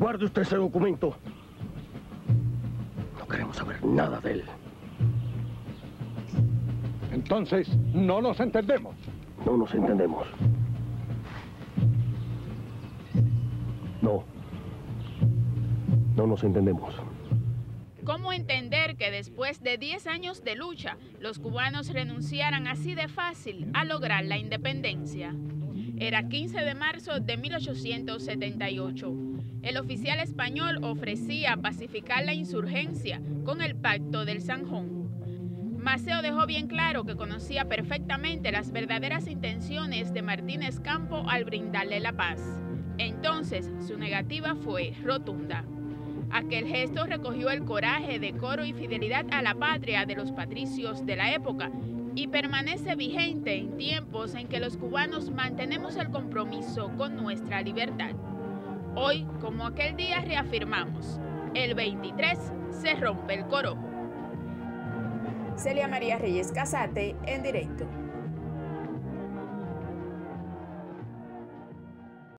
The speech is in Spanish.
Guarde usted ese documento. No queremos saber nada de él. Entonces, no nos entendemos. No nos entendemos. No. No nos entendemos. ¿Cómo entender que después de 10 años de lucha, los cubanos renunciaran así de fácil a lograr la independencia? Era 15 de marzo de 1878. El oficial español ofrecía pacificar la insurgencia con el Pacto del Sanjón. Maceo dejó bien claro que conocía perfectamente las verdaderas intenciones de Martínez Campo al brindarle la paz. Entonces, su negativa fue rotunda. Aquel gesto recogió el coraje, decoro y fidelidad a la patria de los patricios de la época y permanece vigente en tiempos en que los cubanos mantenemos el compromiso con nuestra libertad. Hoy, como aquel día, reafirmamos, el 23 se rompe el coro. Celia María Reyes Casate, en directo.